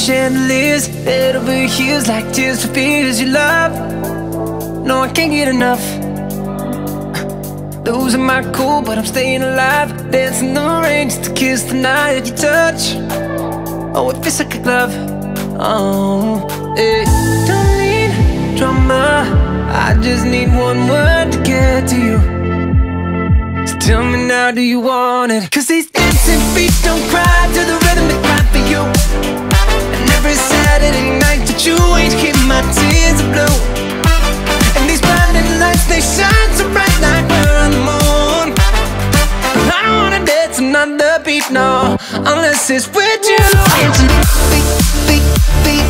chandeliers Head over heels like tears for fears you love. No, I can't get enough. Losing my cool, but I'm staying alive. Dancing the rain just to kiss the night that you touch. Oh, it feels like a glove. Oh, it don't need drama. I just need one word to get to you. So tell me now, do you want it? Cause these dancing feet don't cry to the rhythm they cry for you every Saturday night that you ain't keep my tears are blue. And these blinding lights, they shine so bright like we're on the moon. I don't wanna dance another beat, no Unless it's with you. Beat, beat, beat, beat,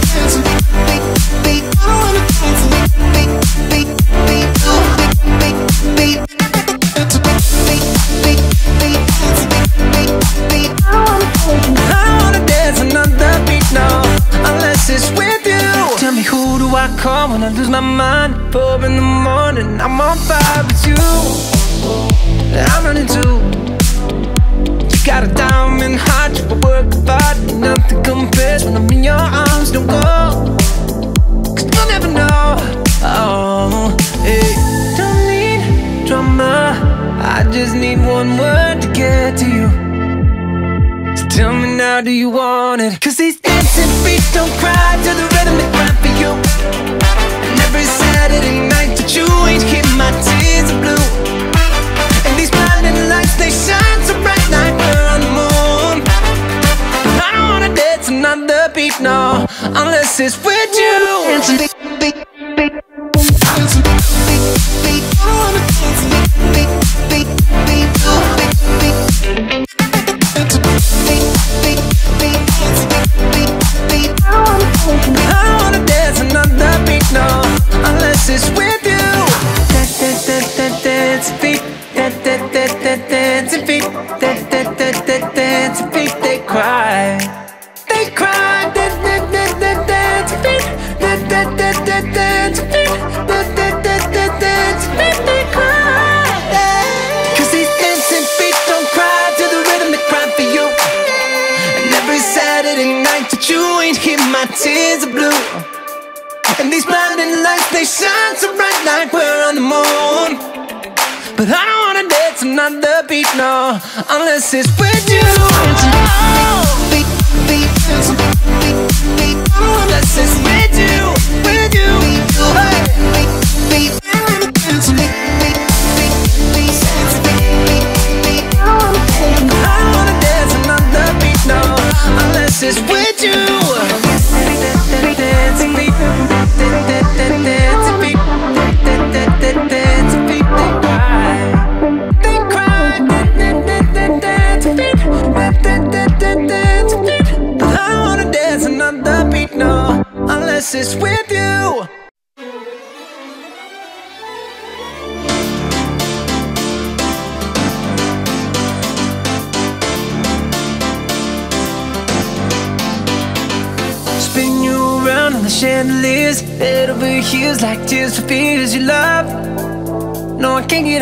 Unless it's with you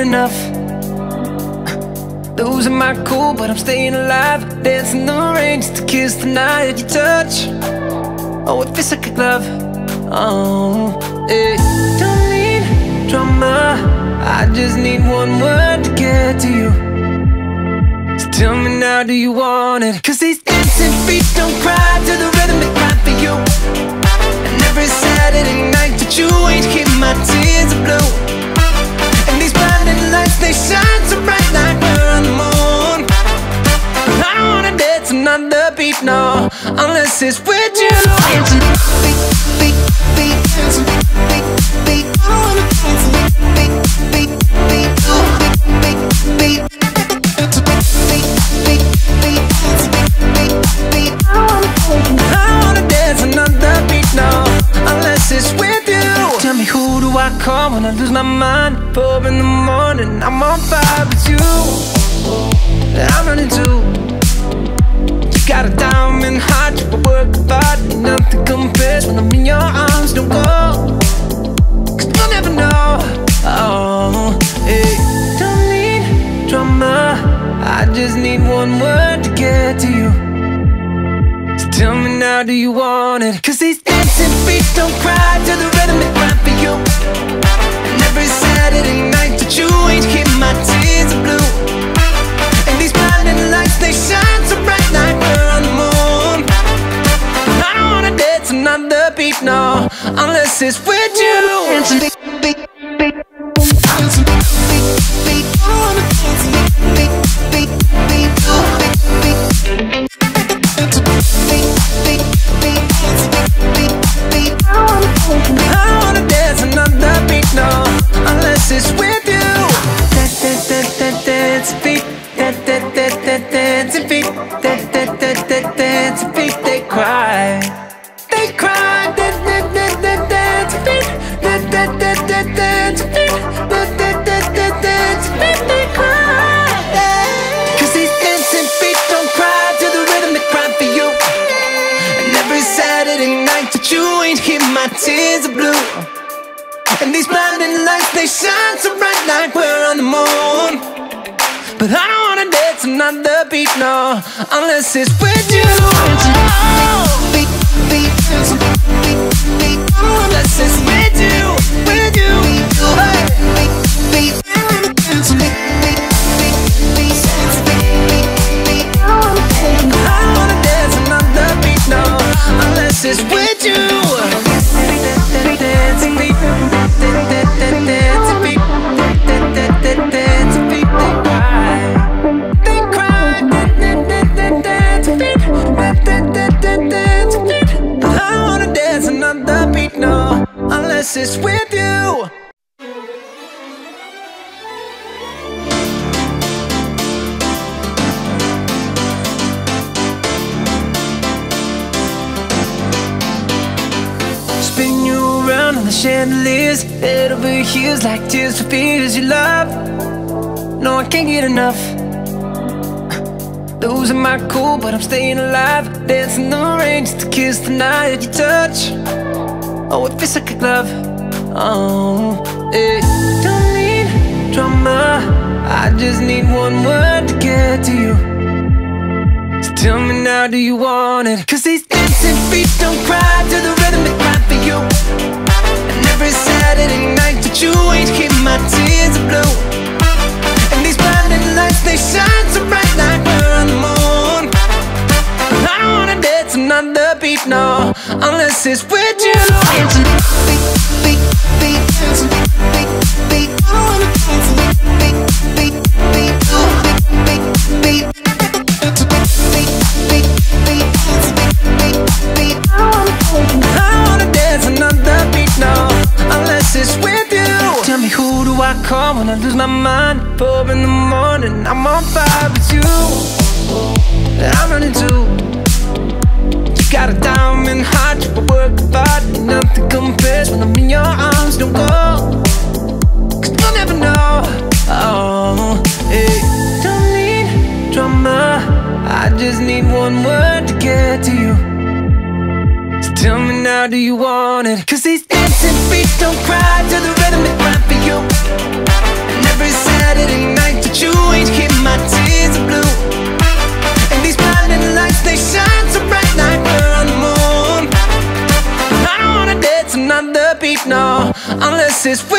enough. Losing my cool, but I'm staying alive. Dancing the rain just to kiss the night you touch. Oh, it feels like a glove. Oh, it don't need drama. I just need one word to get to you. So tell me now, do you want it? Cause these dancing feet don't cry to the rhythm they cry for you. And every Saturday night that you ain't keep my tears blue lights, they shine so bright like we're on the moon I don't wanna dance another beat, no Unless it's with you Dancing beat, beat, beat, dancing beat, beat I don't wanna dance beat, beat, beat, beat, beat, beat, I call when I lose my mind. Four in the morning, I'm on fire with you. I'm running too. You got a diamond heart, you work hard Nothing compares when I'm in your arms, don't go. Cause you'll never know. Oh, hey. Don't need drama. I just need one word to get to you. So tell me now now, do you want it? Cause these Unless it's with tears are blue. And these blinding lights, they shine so bright like we're on the moon. But I don't wanna dance another beat, no, unless it's with you. Unless it's with you, with you. Hey. Beat, no, unless it's with you. Unless it's with you. Head over heels like tears for fears you love. No, I can't get enough. Losing my cool, but I'm staying alive. Dancing the rain just to kiss the night you touch. Oh, it feels like a glove. Oh, it don't need drama. I just need one word to get to you. So tell me now, do you want it? Cause these dancing feet don't cry to the rhythm they cry for you every Saturday night that you ain't keep my tears are blue And these blinding lights, they shine so bright like we're on the moon. I don't wanna dance another beat, no Unless it's with you. I I lose my mind. Four in the morning, I'm on fire with you. I'm running too. You got a diamond heart, you work hard Nothing compares when I'm in your arms, don't go Cause you'll never know. Oh, hey Don't need drama. I just need one word to get to you. So tell me now, do you want it? Cause these dancing feet don't cry to the rhythm they cry for you every Saturday night that you ain't keep my tears are blue. And these blinding lights, they shine so bright like we're on the moon. I don't wanna dance another beat, no Unless it's with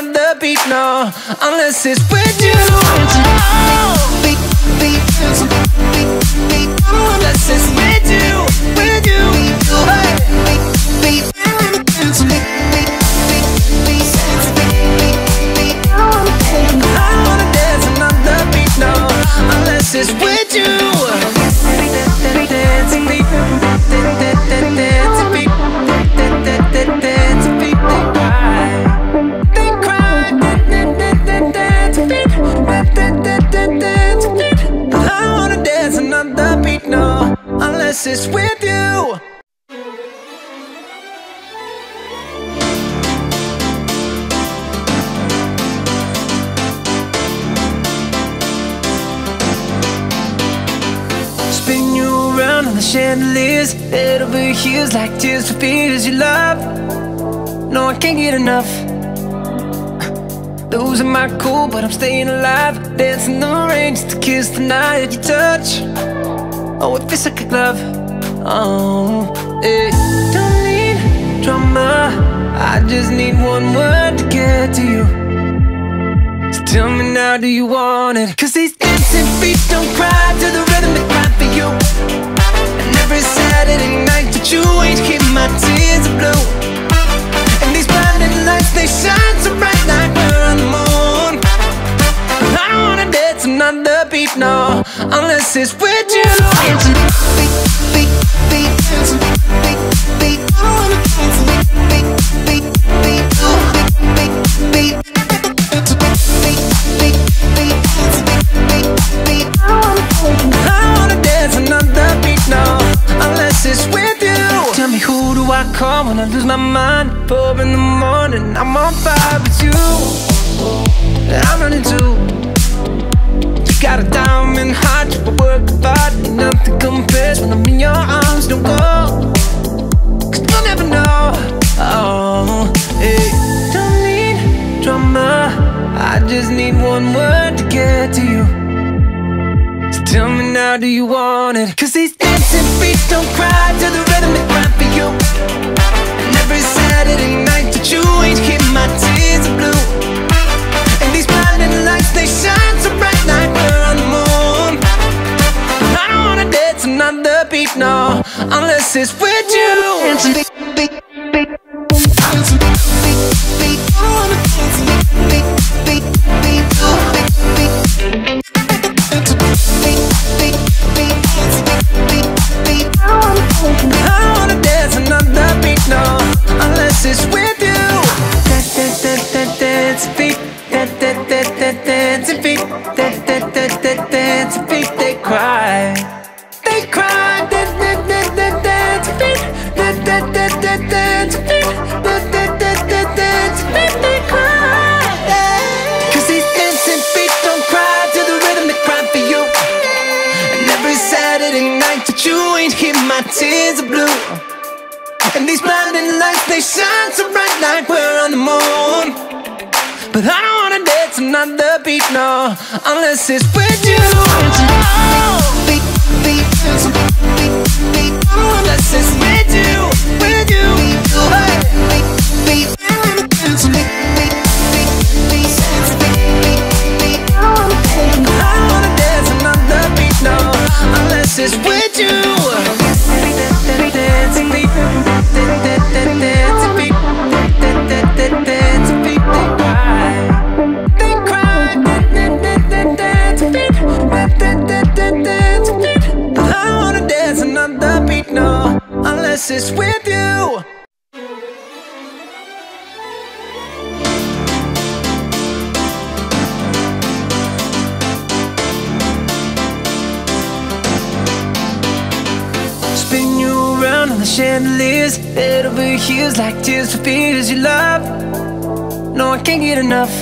dance the beat, no, unless it's with you. Unless it's it's with you. Spin you around on the chandeliers. Over heels like tears for fears you love. No, I can't get enough. Losing my cool, but I'm staying alive. Dancing the rain just to kiss the night you touch Oh, oh, it feels like a glove. Oh, hey Don't need drama. I just need one word to get to you. So tell me now, do you want it? Cause these dancing feet don't cry to the rhythm they cry for you. And every Saturday night that you ain't keep my tears are blue. And these blinding lights, they shine so bright like wanna another beat, no Unless it's with you. I wanna dance beat, it's who do I call when I lose my mind? Four in the morning, I'm on fire with you. I'm running too got a diamond heart, you work hard nothing compares when I'm in your arms Don't go, cause you'll never know. Oh, hey. Don't need drama I just need one word to get to you. So tell me now, do you want it? Cause these dancing feet don't cry to the rhythm they cry for you. And every Saturday night that you ain't keep my tears blue no Unless it's with you it's with you. Spin you around on the chandeliers. Head over heels like tears for fears you love. No, I can't get enough.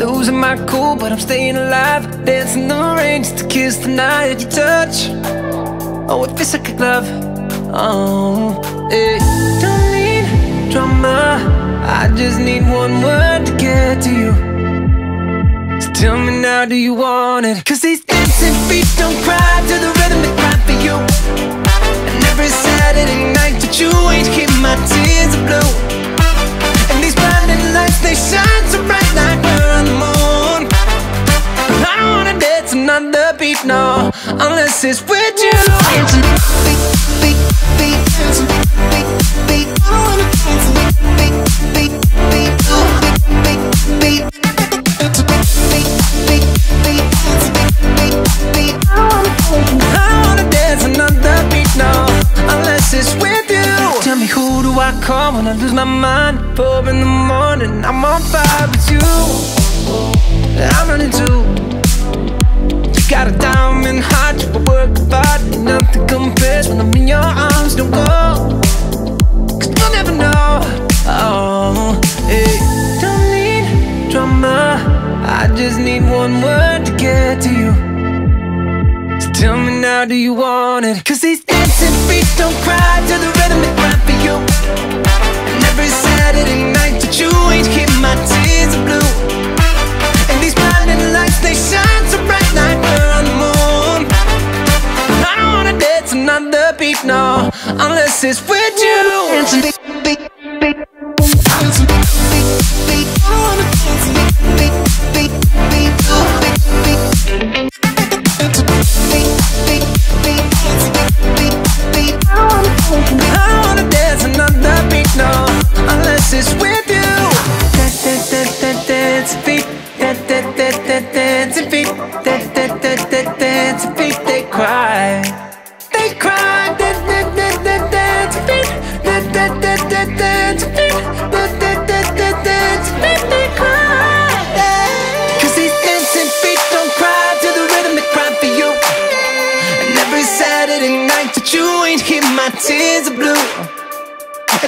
Losing my cool, but I'm staying alive. Dancing the rain just to kiss the night you touch Oh, oh, it feels like a glove. Oh, hey Don't need drama. I just need one word to get to you. So tell me now, do you want it? Cause these dancing feet don't cry to the rhythm they cry for you. And every Saturday night that you ain't keep my tears are blue And these blinding lights, they shine so bright like we're on the moon. I don't wanna dance another beat, no Unless it's with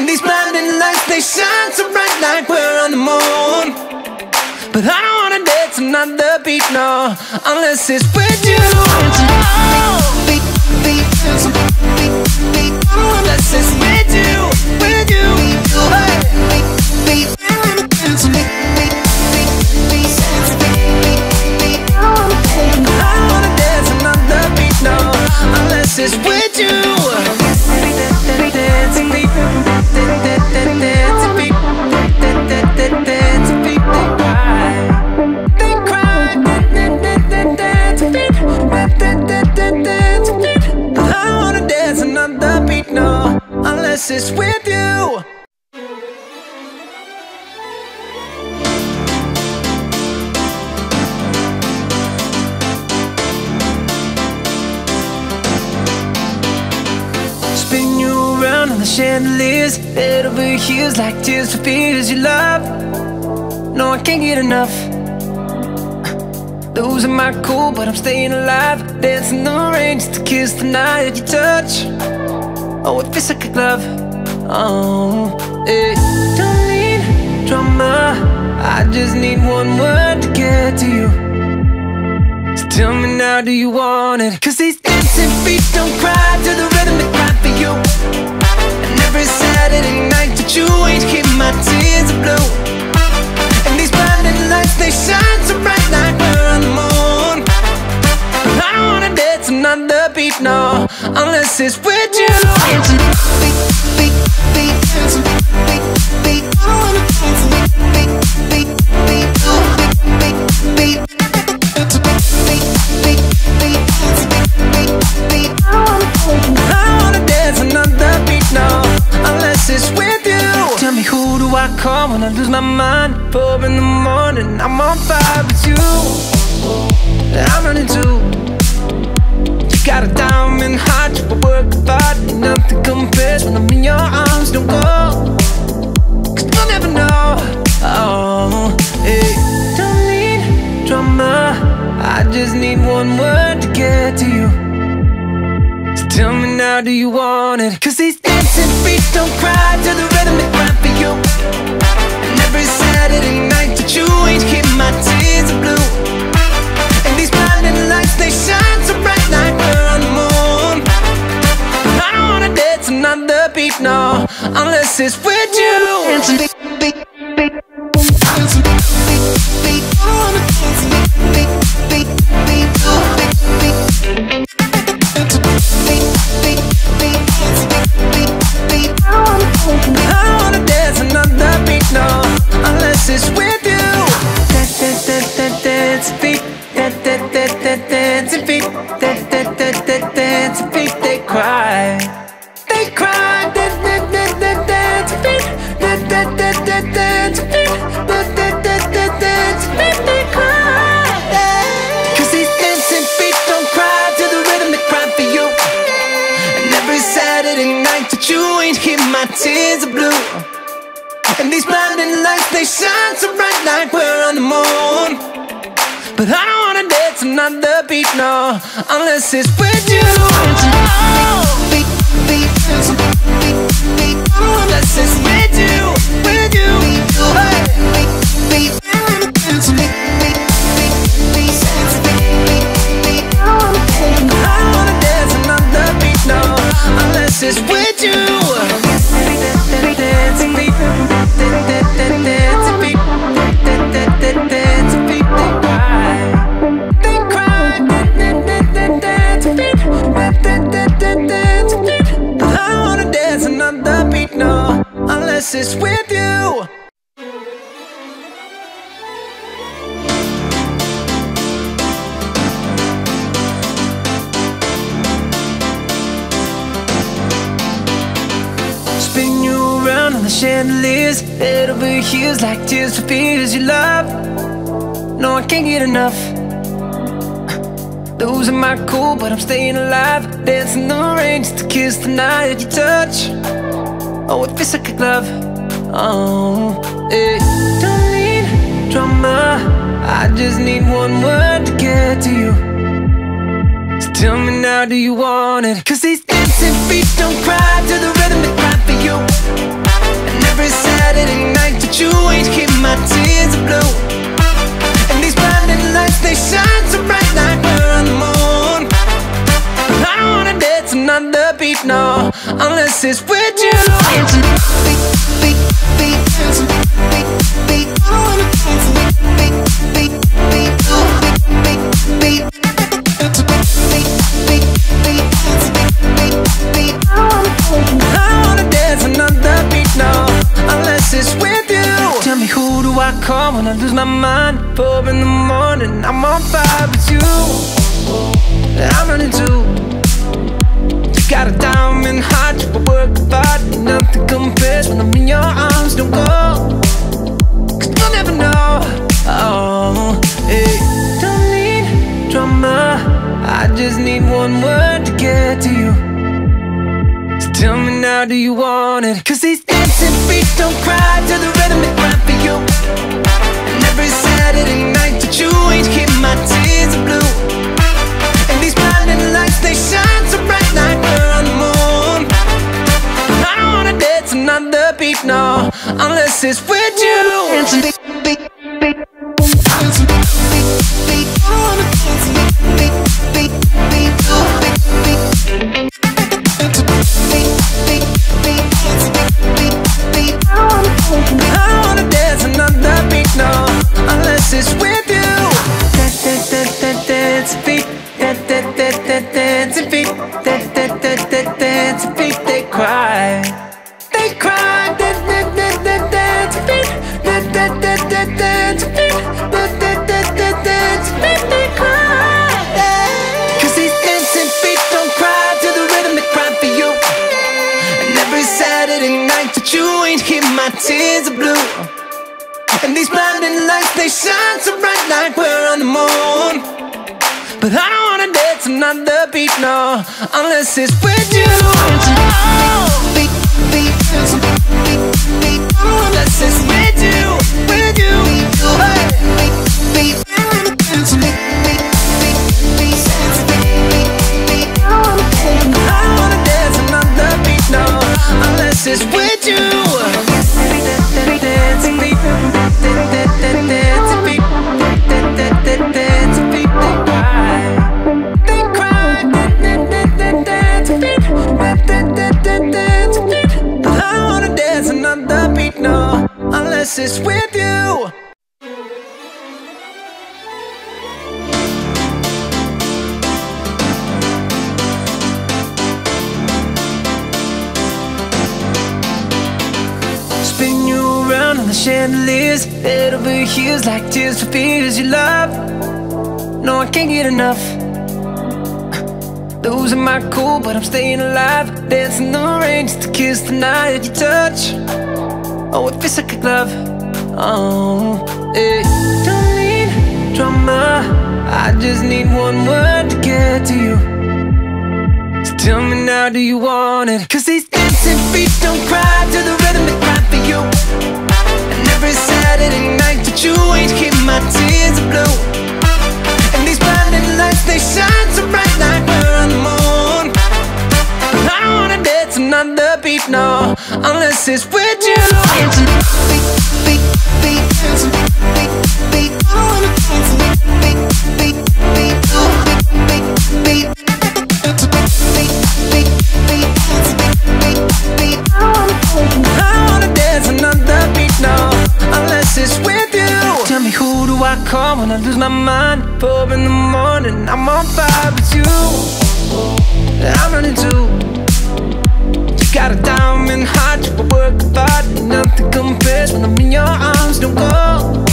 And these blinding lights, they shine so bright like we're on the moon. But I don't wanna dance another beat, no, unless it's with you. Beat, beat, beat, beat, unless it's it's with you. Spin you around on the chandeliers Head over heels like tears for fears you love. No, I can't get enough. Losing my cool, but I'm staying alive. Dancing the rain just to kiss the night you touch Oh, it feels like a glove Oh, eh Don't need drama I just need one word to get to you so tell me now, do you want it? Cause these dancing feet don't cry to the rhythm they cry for you. And every Saturday night that you ain't keep my tears blue. And these blinding lights, they shine so bright like another beat, no, unless it's with you. I wanna dance beat, who do I call when I lose my mind? Four in the morning, I'm on fire with you. I'm running too. Got a diamond heart, you work hard, nothing compares when I'm in your arms. Don't go, cause you'll never know. Oh, hey, don't need drama. I just need one word to get to you. So tell me now, do you want it? Cause these dancing feet don't cry to the rhythm they cry for you. And every Saturday night that you ain't keep my tears blue. No, unless it's with you. Is with you. They cry. They cry. I wanna dance another beat, unless it's with. Tears for fears you love. No, I can't get enough. Losing my cool, but I'm staying alive. Dancing the rain just to kiss the night you touch. Oh, it feels like a glove Oh, eh Don't need drama. I just need one word to get to you. So tell me now, do you want it? Cause these dancing feet don't cry unless it's with you. I wanna dance beat now, unless it's with you. Tell me who do I call when I lose my mind? Four in the morning, I'm on fire with you. I'm running to diamond heart, you work hard Nothing compares when I'm in your arms Don't go. Cause you'll never know. Oh, hey. Don't need drama I just need one word to get to you. So tell me now, do you want it? Cause these dancing feet don't cry to the rhythm they cry for you. And every Saturday night that you ain't keep my tears blue. And these blinding lights, they shine no Unless it's with you tears are blue And these blinding lights, they shine so bright like we're on the moon But I don't wanna dance another beat, no Unless it's with you Unless it's with you, with you dance another beat, no Unless It's with you. Spin you around on the chandeliers. Head over heels like tears for fears you love. No, I can't get enough. Losing my cool, but I'm staying alive. Dancing the rain just to kiss the night you touch. Oh, it feels like a glove Oh, eh Don't need drama. I just need one word to get to you. So tell me now, do you want it? Cause these dancing feet don't cry to the rhythm they cry for you. And every Saturday night that you ain't keep my tears blue. And these it's lights, they shine beat, bright beat, dancing, beat, beat. I wanna dance, beat, beat, beat, beat, beat, beat. Dancing, beat, beat, beat, beat, beat. I wanna dance. Dance beat now, unless it's with you. Tell me who do I call when I lose my mind? Four in the morning, I'm on fire with you. I'm running too. Got a diamond heart, you work hard, and nothing compares when I'm in your arms. Don't go,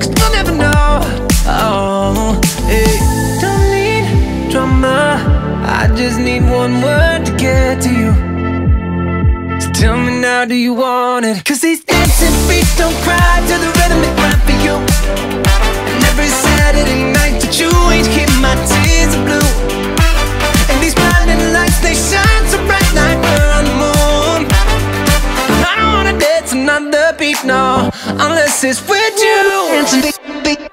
cause you'll never know. Oh, hey, don't need drama. I just need one word to get to you. So tell me now, do you want it? Cause these dancing feet don't cry to the rhythm they cry for you. And every Saturday night that you no, unless it's with you.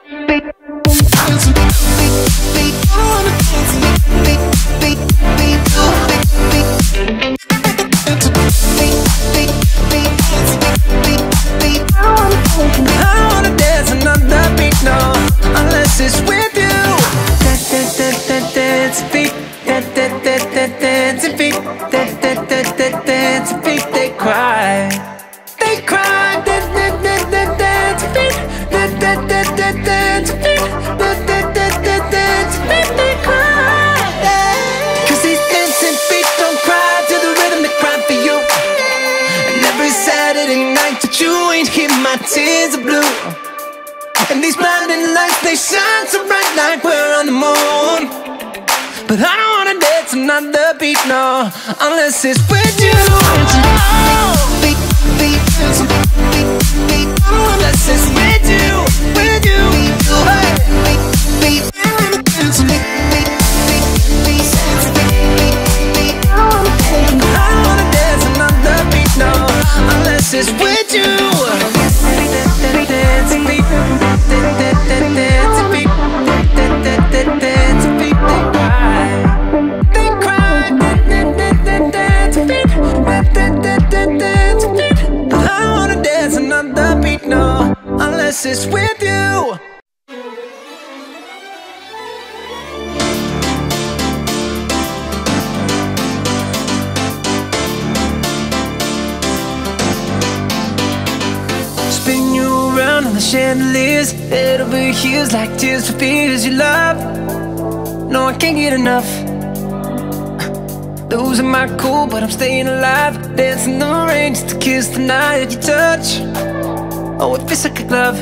It's with you. I wanna dance another beat, no, unless it's with you. Like tears for fears you love. No, I can't get enough. Losing my cool, but I'm staying alive. Dancing the rain just to kiss the night you touch. Oh, it feels like a glove.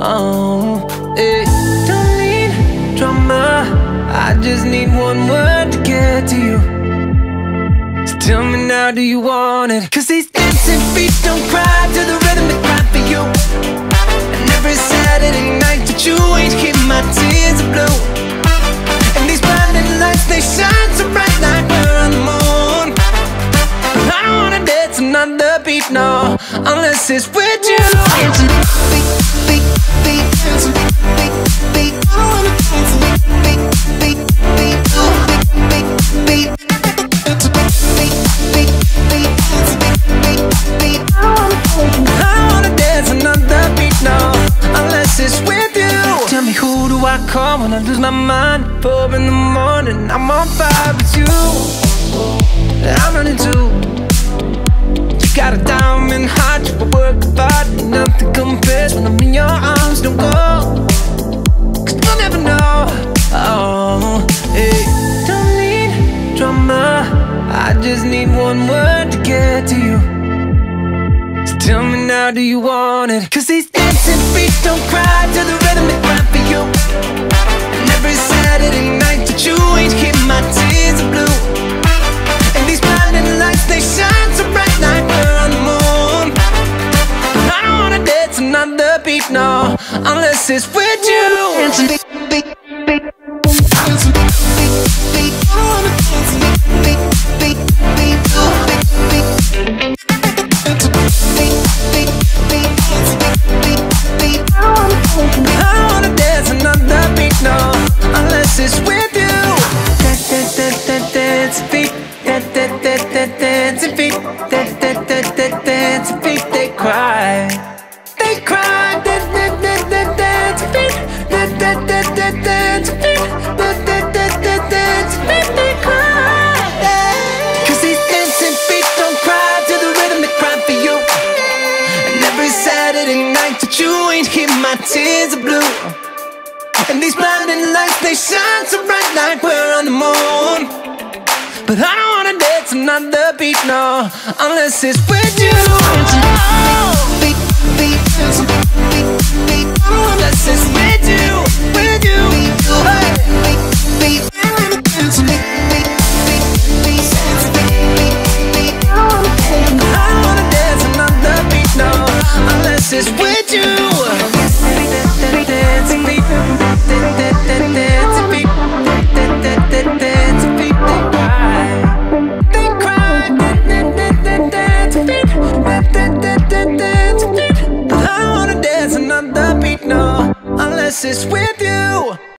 Oh, hey Don't need drama. I just need one word to get to you. So tell me now, do you want it? Cause these dancing feet don't cry to the rhythm they cry for you. Every Saturday night that you ain't keep my tears blue. And these blinding lights, they shine so bright like we're on the moon. I don't wanna dance another beat, no, unless it's with you. Dancing, beat, beat, beat, dancing, beat, I call when I lose my mind? Four in the morning, I'm on fire with you. I'm running too. You got a diamond heart, you work hard, nothing compares when I'm in your arms. Don't go, cause you'll never know. Oh, hey, don't need drama. I just need one word to get to you. So tell me now, do you want it? Cause these dancing feet don't cry to the rhythm they cry for you. And every Saturday night that you ain't keep my tears are blue. And these blinding lights, they shine so bright like we're on the moon. I don't wanna dance another beat, no, unless it's with you. But I don't wanna dance another beat, no. Unless it's with you. Beat, beat, beat, beat, Unless it's with you, with you. Beat, beat, beat Unless it's crisis with you.